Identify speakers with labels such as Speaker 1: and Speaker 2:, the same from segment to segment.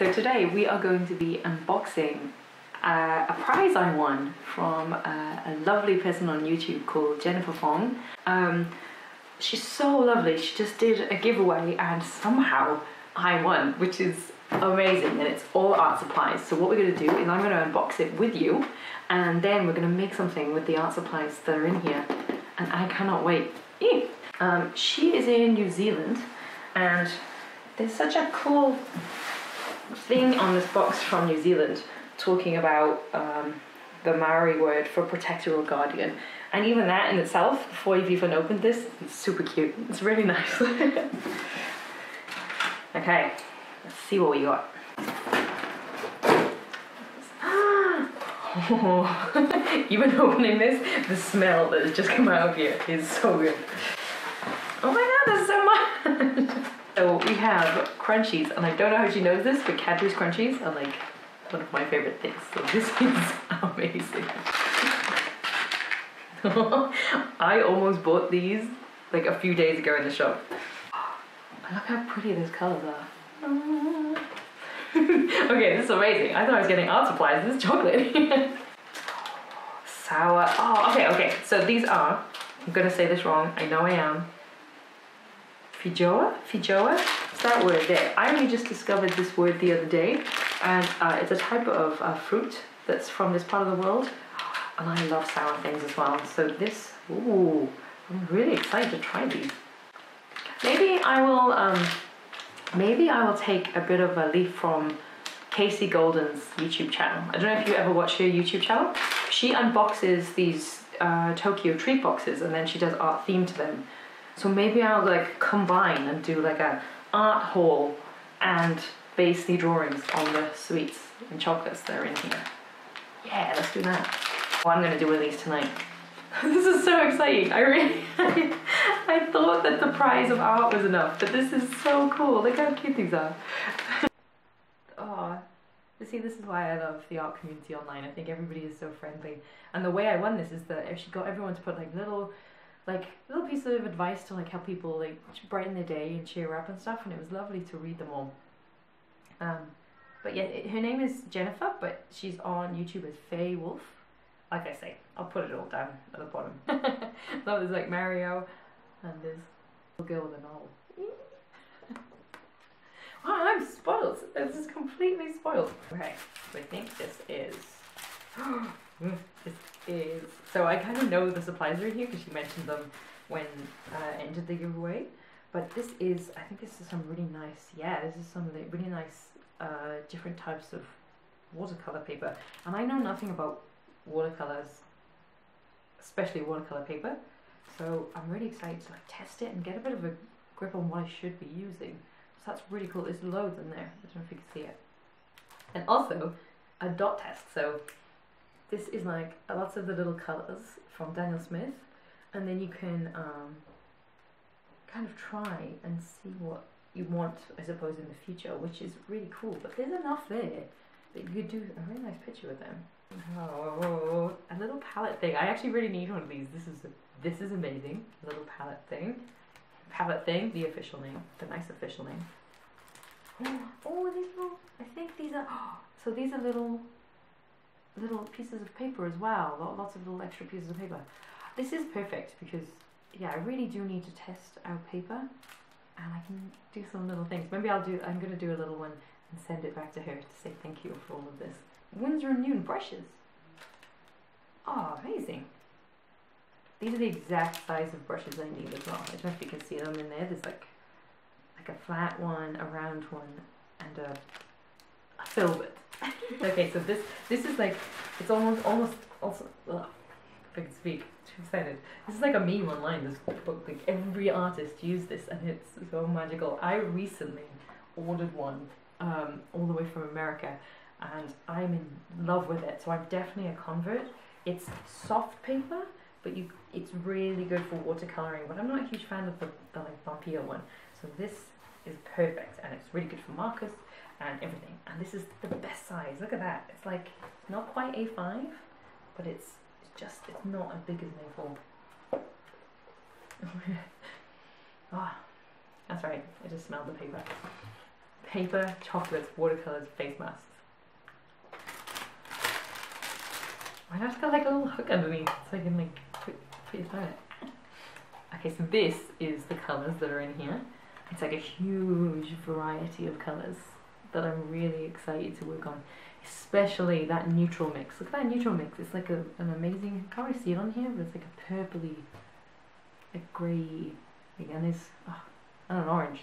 Speaker 1: So today we are going to be unboxing uh, a prize I won from uh, a lovely person on YouTube called Jennifer Fong. Um, she's so lovely. She just did a giveaway and somehow I won, which is amazing. And it's all art supplies. So what we're going to do is I'm going to unbox it with you and then we're going to make something with the art supplies that are in here. And I cannot wait. Um, she is in New Zealand and there's such a cool thing on this box from New Zealand talking about um, the Maori word for protector or guardian. And even that in itself, before you've even opened this, it's super cute. It's really nice. okay, let's see what we got. Oh, even opening this, the smell that has just come out of here is so good. Oh my god, there's so much! so we have crunchies, and I don't know how she knows this, but Cadbury's crunchies are like one of my favorite things. So this is amazing. I almost bought these like a few days ago in the shop. Look how pretty those colors are. okay, this is amazing. I thought I was getting art supplies. This is chocolate. Sour. Oh, okay, okay. So these are, I'm gonna say this wrong. I know I am. Fijoa? Fijoa? It's that word there. I only just discovered this word the other day and uh, it's a type of uh, fruit that's from this part of the world and I love sour things as well so this ooh I'm really excited to try these maybe I will um, maybe I will take a bit of a leaf from Kasey Golden's YouTube channel I don't know if you ever watch her YouTube channel she unboxes these uh, Tokyo treat boxes and then she does art theme to them so maybe I'll like combine and do like an art haul and the drawings on the sweets and chocolates that are in here. Yeah, let's do that. Well, I'm gonna do one of these tonight. this is so exciting. I really, I, thought that the prize of art was enough, but this is so cool. Look how cute these are. oh, see, this is why I love the art community online. I think everybody is so friendly. And the way I won this is that she got everyone to put like little like little pieces of advice to like help people like brighten their day and cheer up and stuff and it was lovely to read them all um, but yeah, her name is Jennifer, but she's on YouTube as Faye Wulf. Like I say, I'll put it all down at the bottom. so there's like Mario, and there's a girl with a novel. wow, I'm spoiled. This is completely spoiled. Okay, I think this is. This is. So I kind of know the supplies are in here because she mentioned them when uh, I entered the giveaway. But this is, I think this is some really nice, yeah, this is some of the really nice uh, different types of watercolor paper. And I know nothing about watercolors, especially watercolor paper. So I'm really excited to like test it and get a bit of a grip on what I should be using. So that's really cool. There's loads in there. I don't know if you can see it. And also a dot test. So this is like a lots of the little colors from Daniel Smith. And then you can um, kind of try and see what you want, I suppose, in the future, which is really cool. But there's enough there that you could do a really nice picture with them. Oh, a little palette thing. I actually really need one of these. This is this is amazing. A little palette thing. Palette thing, the official name, the nice official name. Oh, these little. I think these are. Oh, so these are little, little pieces of paper as well. Lots of little extra pieces of paper. This is perfect because yeah, I really do need to test our paper and I can do some little things. Maybe I'll do, I'm going to do a little one and send it back to her to say thank you for all of this. Newton brushes. Oh, amazing. These are the exact size of brushes I need as well. I don't know if you can see them in there. There's like like a flat one, a round one, and a filbert. Okay, so this this is like it's almost almost also ugh, if I can speak too excited. This is like a meme online, this book. Like every artist used this and it's so magical. I recently ordered one um, all the way from America and I'm in love with it. So I'm definitely a convert. It's soft paper, but you it's really good for watercoloring. But I'm not a huge fan of the, the like bumpier one. So this is perfect and it's really good for markers and everything. And this is the best size. Look at that. It's like not quite A5, but it's just, it's not as big as an A4. ah, that's right, I just smelled the paper. paper, chocolates, watercolors, face masks. Why not just got like a little hook underneath so I can like put, put your it? Okay, so this is the colours that are in here. It's like a huge variety of colours that I'm really excited to work on. Especially that neutral mix. Look at that neutral mix. It's like a, an amazing, can't really see it on here, but it's like a purpley, a grey, again, there's, oh, and an orange.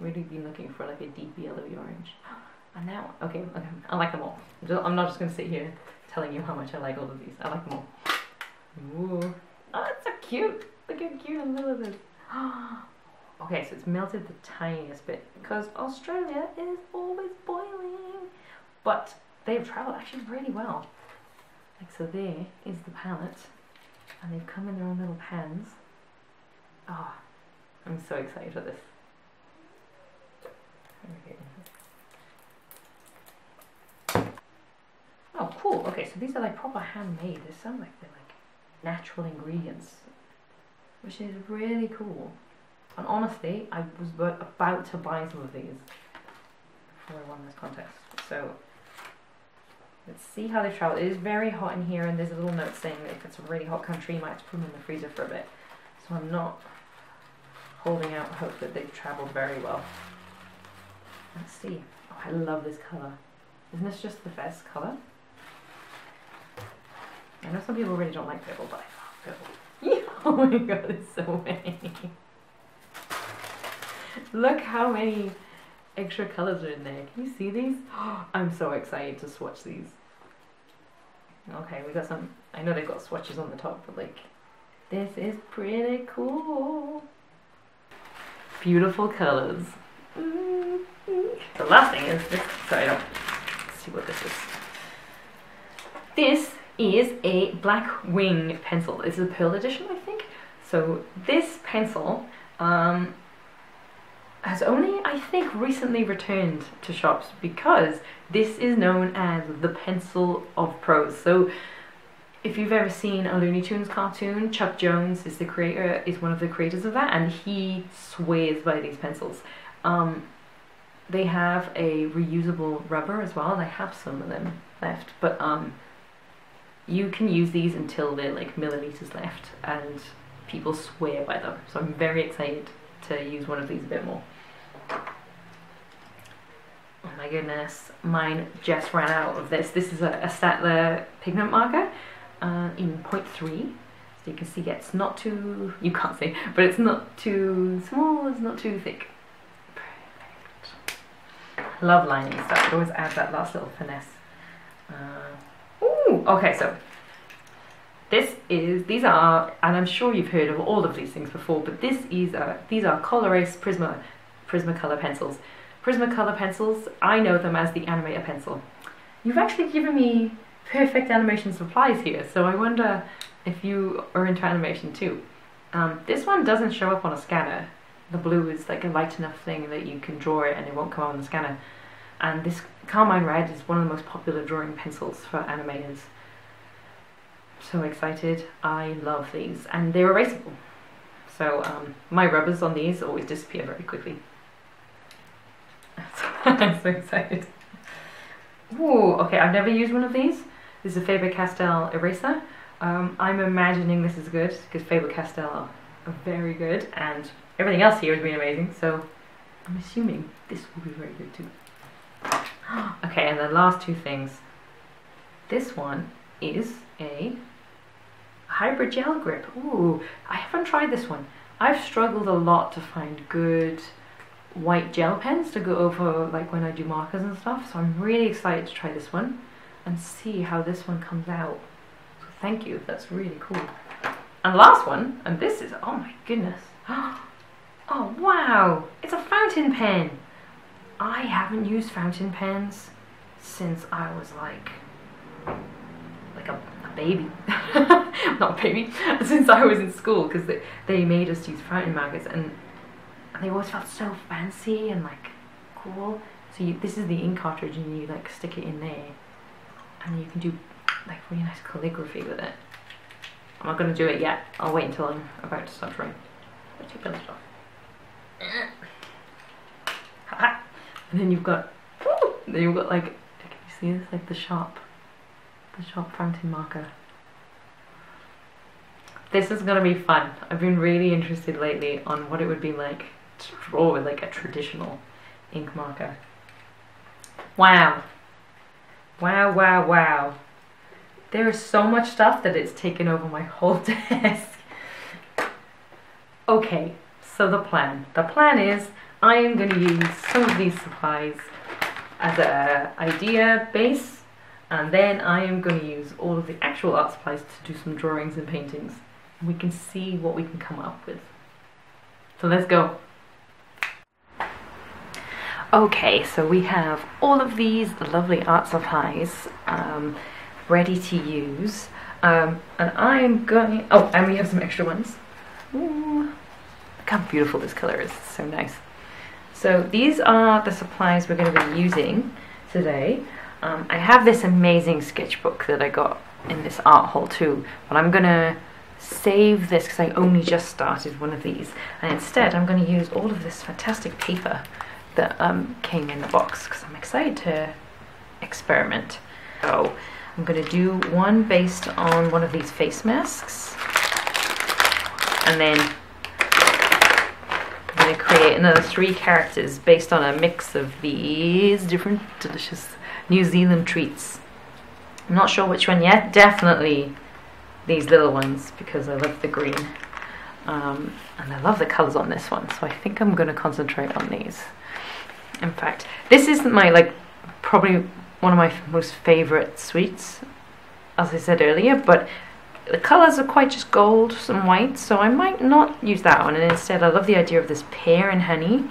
Speaker 1: Really been looking for like a deep yellowy orange. And now, okay, okay, I like them all. I'm not just going to sit here telling you how much I like all of these. I like them all. Ooh. Oh, it's so cute. Look how cute and little it is. Oh, okay, so it's melted the tiniest bit because Australia is always boiling. But they've travelled actually really well. Like so there is the palette. And they've come in their own little pans. Oh, I'm so excited for this. Oh, cool. Okay, so these are like proper handmade. They sound like they're like natural ingredients, which is really cool. And honestly, I was about to buy some of these before I won this contest. So let's see how they travel. It is very hot in here, and there's a little note saying that if it's a really hot country, you might have to put them in the freezer for a bit. So I'm not holding out hope that they've travelled very well. Let's see. Oh, I love this colour. Isn't this just the best colour? I know some people really don't like purple, but I love purple. oh my god, there's so many. Look how many extra colours are in there. Can you see these? I'm so excited to swatch these. Okay, we got some, I know they've got swatches on the top, but like, this is pretty cool. Beautiful colours. Mm -hmm. The last thing is this, sorry, I don't see what this is. This is a black wing pencil. This is a pearl edition, I think. So this pencil um, has only, I think, recently returned to shops because this is known as the pencil of pros. So if you've ever seen a Looney Tunes cartoon, Chuck Jones is the creator, is one of the creators of that, and he swears by these pencils. Um, they have a reusable rubber as well. And I have some of them left, but um, you can use these until they're like milliliters left and people swear by them. So I'm very excited to use one of these a bit more. My goodness, mine just ran out of this. This is a, a pigment marker uh, in 0.3. So you can see it's not too, you can't see, but it's not too small, it's not too thick. Perfect. Love lining stuff, it always adds that last little finesse. Uh, Ooh, okay, so this is, these are, and I'm sure you've heard of all of these things before, but this is, a, these are Col-Erase Prisma, Prismacolor pencils. Prismacolor pencils, I know them as the Animator pencil. You've actually given me perfect animation supplies here, so I wonder if you are into animation too. Um, this one doesn't show up on a scanner. The blue is like a light enough thing that you can draw it and it won't come on the scanner. And this Carmine Red is one of the most popular drawing pencils for animators. So excited. I love these. And they're erasable. So um, my rubbers on these always disappear very quickly. I'm so excited. Ooh, okay, I've never used one of these. This is a Faber-Castell eraser. Um, I'm imagining this is good because Faber-Castell are very good and everything else here has been amazing. So I'm assuming this will be very good too. okay, and the last two things. This one is a hybrid gel grip. Ooh, I haven't tried this one. I've struggled a lot to find good white gel pens to go over like when I do markers and stuff. So I'm really excited to try this one and see how this one comes out. So thank you, that's really cool. And last one, and this is, oh my goodness. Oh wow, it's a fountain pen. I haven't used fountain pens since I was like, like a, a baby. Not a baby, since I was in school because they, they made us use fountain markers and, and they always felt so fancy and like cool. So you, this is the ink cartridge and you like stick it in there and you can do like really nice calligraphy with it. I'm not to do it yet. I'll wait until I'm about to start drawing. Let's take the lid off. And then you've got, then you've got like, can you see this? Like the sharp, the sharp fountain marker. This is gonna be fun. I've been really interested lately on what it would be like draw with like a traditional ink marker. Wow. Wow, wow, wow. There is so much stuff that it's taken over my whole desk. Okay, so the plan. The plan is I am going to use some of these supplies as a idea base and then I am going to use all of the actual art supplies to do some drawings and paintings. And we can see what we can come up with. So let's go. Okay, so we have all of these lovely art supplies um, ready to use. Um, and I'm going, oh, and we have some extra ones. Ooh, look how beautiful this color is, it's so nice. So these are the supplies we're going to be using today. Um, I have this amazing sketchbook that I got in this art haul too, but I'm going to save this because I only just started one of these. And instead I'm going to use all of this fantastic paper that um, came in the box because I'm excited to experiment. So I'm going to do one based on one of these face masks and then I'm going to create another three characters based on a mix of these different delicious New Zealand treats. I'm not sure which one yet, definitely these little ones because I love the green um, and I love the colours on this one so I think I'm going to concentrate on these. In fact, this is my like probably one of my most favourite sweets as I said earlier but the colours are quite just gold and white, so I might not use that one. And instead, I love the idea of this pear and honey,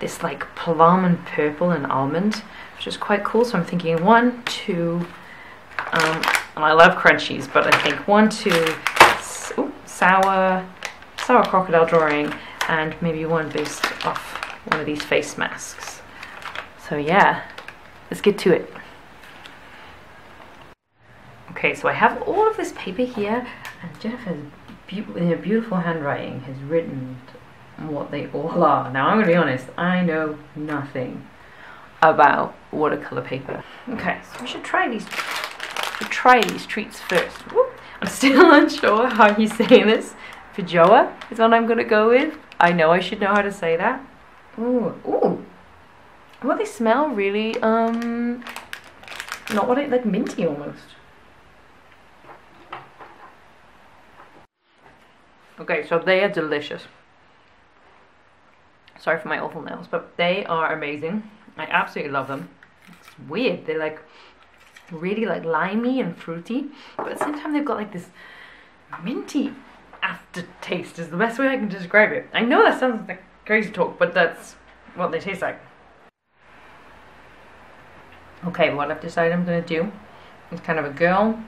Speaker 1: this like plum and purple and almond, which is quite cool. So I'm thinking one, two, um, and I love crunchies, but I think one, two, sour, sour crocodile drawing, and maybe one based off one of these face masks. So yeah, let's get to it. Okay, so I have all of this paper here, and Jennifer, be in her beautiful handwriting, has written what they all are. Now, I'm to be honest, I know nothing about watercolor paper. Okay, so we should try these. We try these treats first. Whoop. I'm still unsure how you say this. Feijoa is what I'm to go with. I know I should know how to say that. Ooh, ooh. Well, they smell really, um, not what I, like minty almost. Okay, so they are delicious. Sorry for my awful nails, but they are amazing. I absolutely love them. It's weird. They're like really like limey and fruity, but at the same time they've got like this minty aftertaste is the best way I can describe it. I know that sounds like crazy talk, but that's what they taste like. Okay, what I've decided I'm going to do is kind of a girl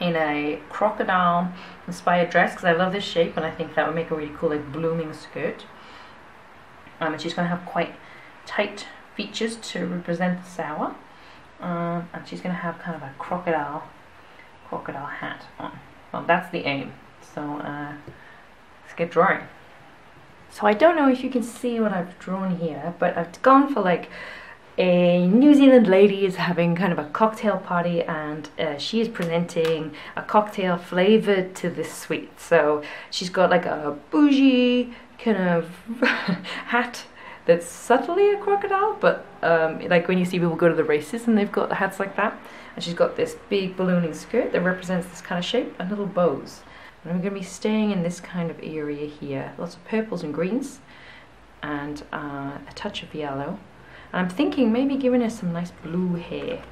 Speaker 1: in a crocodile inspired dress because I love this shape and I think that would make a really cool like blooming skirt. Um, and she's going to have quite tight features to represent the sour. Um, and she's going to have kind of a crocodile crocodile hat on. Well, that's the aim. So uh, let's get drawing. So I don't know if you can see what I've drawn here, but I've gone for like a New Zealand lady is having kind of a cocktail party and uh, she is presenting a cocktail flavored to this sweet. So she's got like a bougie kind of hat that's subtly a crocodile, but um, like when you see people go to the races and they've got hats like that. And she's got this big ballooning skirt that represents this kind of shape and little bows. And I'm going to be staying in this kind of area here. Lots of purples and greens and uh, a touch of yellow. I'm thinking maybe giving her some nice blue hair.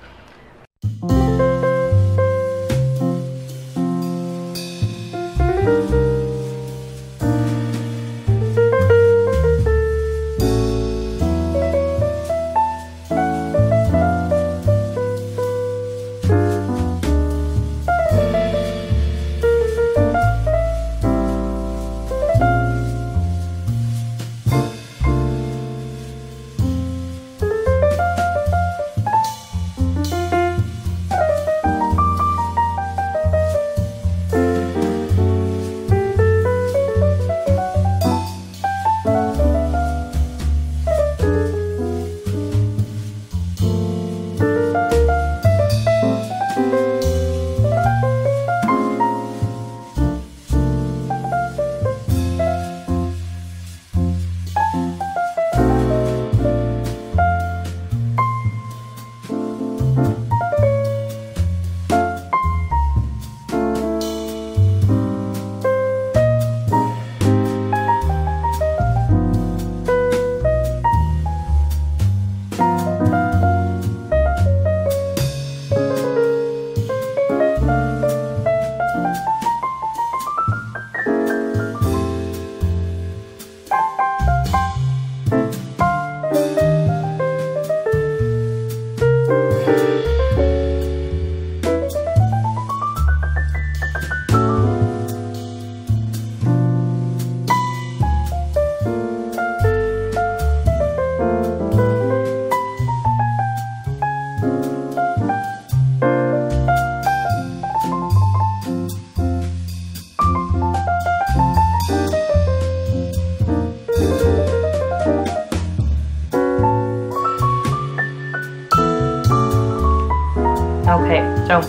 Speaker 1: Okay, so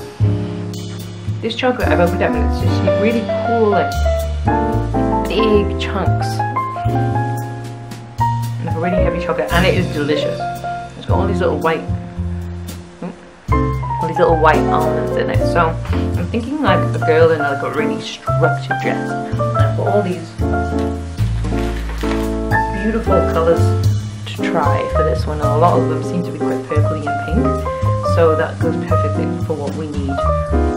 Speaker 1: this chocolate I've opened up and it's just really cool like big chunks of a really heavy chocolate and it is delicious. It's got all these little white all these little white almonds in it. So I'm thinking like a girl in like a really structured dress. And I've got all these beautiful colours to try for this one. And a lot of them seem to be quite purpley and pink. So that goes perfectly for what we need.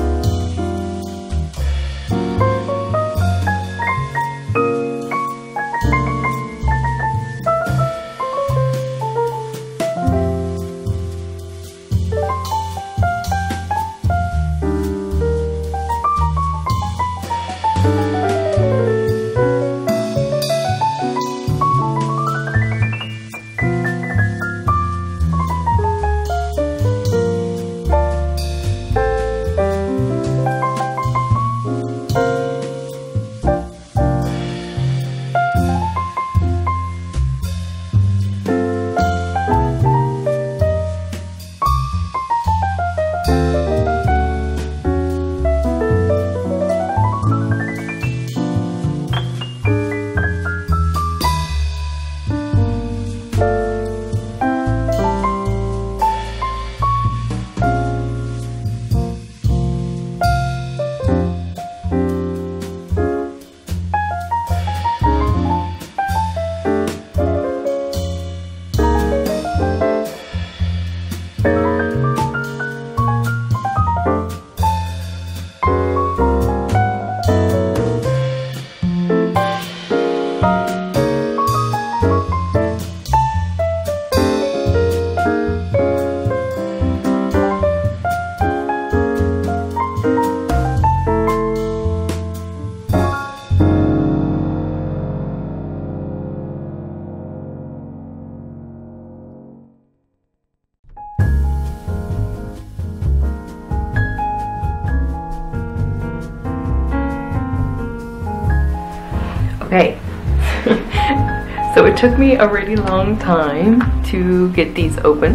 Speaker 1: Took me a really long time to get these open.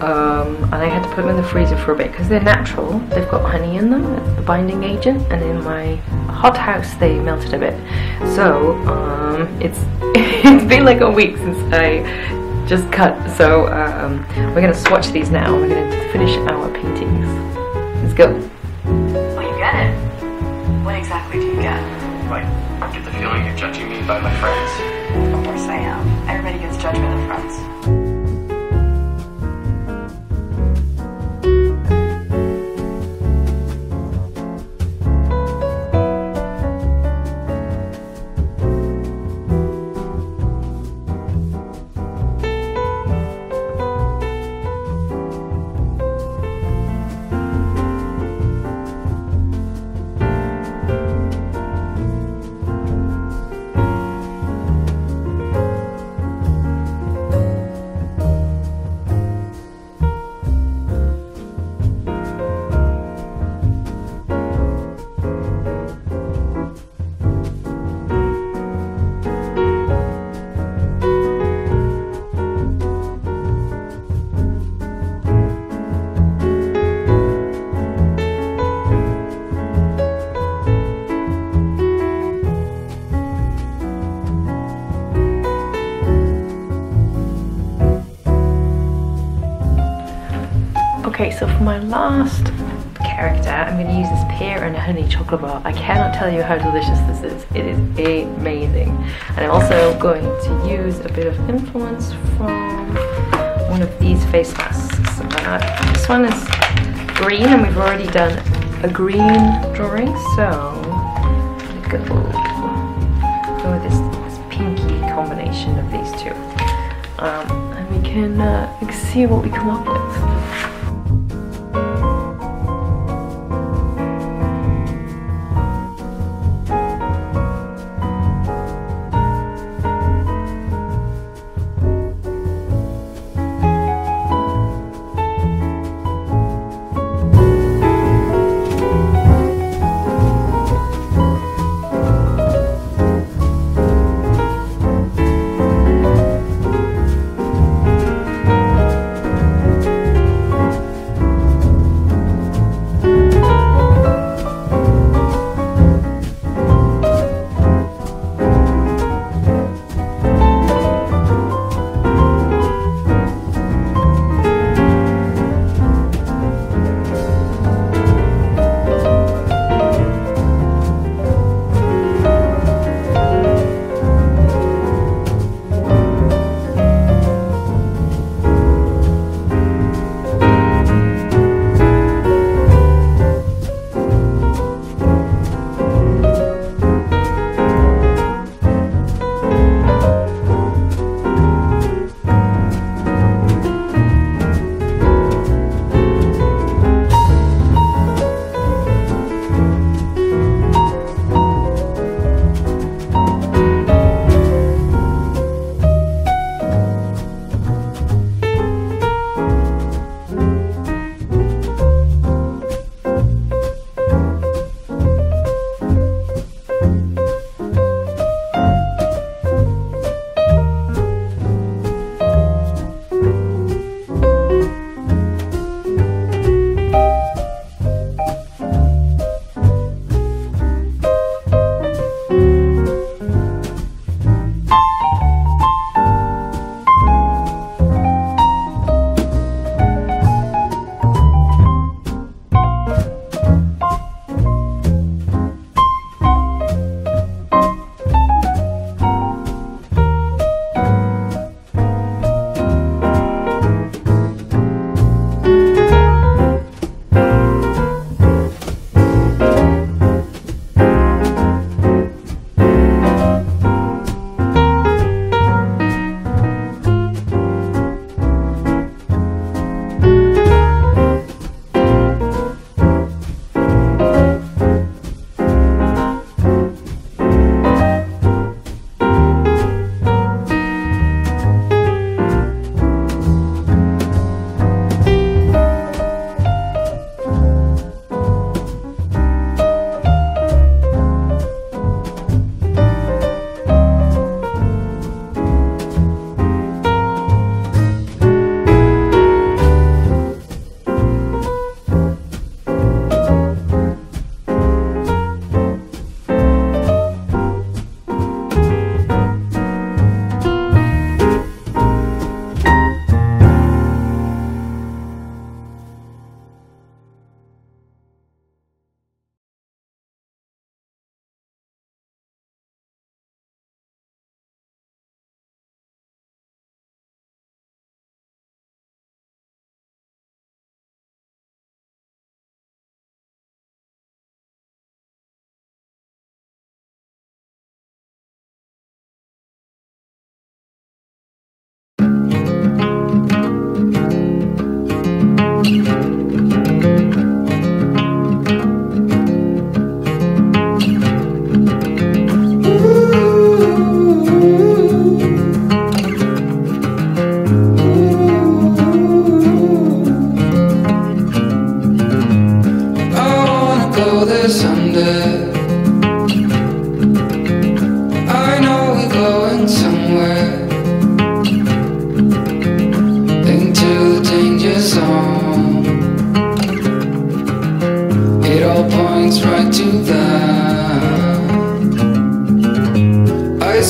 Speaker 1: Um, and I had to put them in the freezer for a bit because they're natural. They've got honey in them, the binding agent, and in my hot house they melted a bit. So um, it's it's been like a week since I just cut. So um, we're gonna swatch these now. We're gonna finish our paintings. Let's go.
Speaker 2: Well, you get it. What exactly do you get?
Speaker 3: Like, get the feeling you're judging me by my friends.
Speaker 2: I am. Everybody gets judgment of friends.
Speaker 1: Last character, I'm going to use this pear and honey chocolate bar. I cannot tell you how delicious this is. It is amazing. And I'm also going to use a bit of influence from one of these face masks. Uh, this one is green and we've already done a green drawing, so go, go with this, this pinky combination of these two. Um, and we can uh, see what we come up with.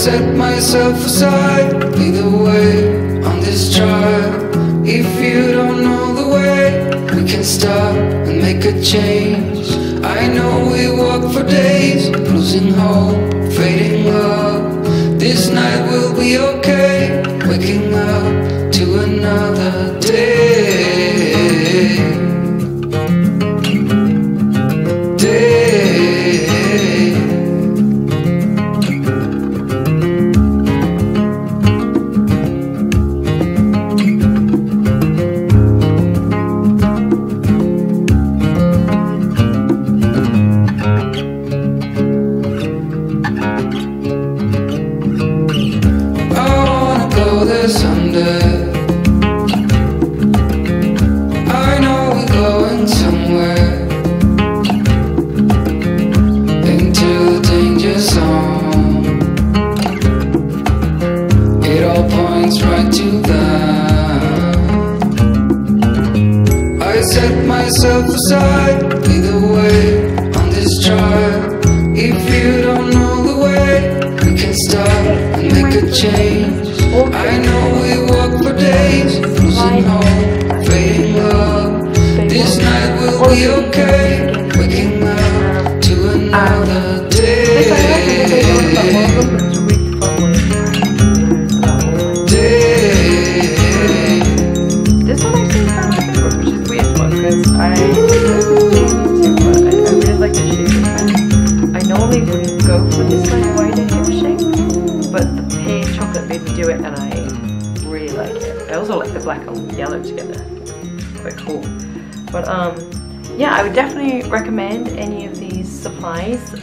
Speaker 4: Set myself aside, lead the way on this trial. If you don't know the way, we can stop and make a change. I know we walk for days, losing hope, fading love. This night will be okay, waking up to another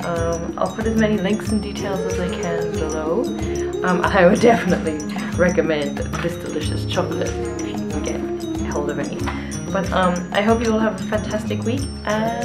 Speaker 1: Um, I'll put as many links and details as I can below. Um, I would definitely recommend this delicious chocolate if you can get hold of any. But um, I hope you all have a fantastic week and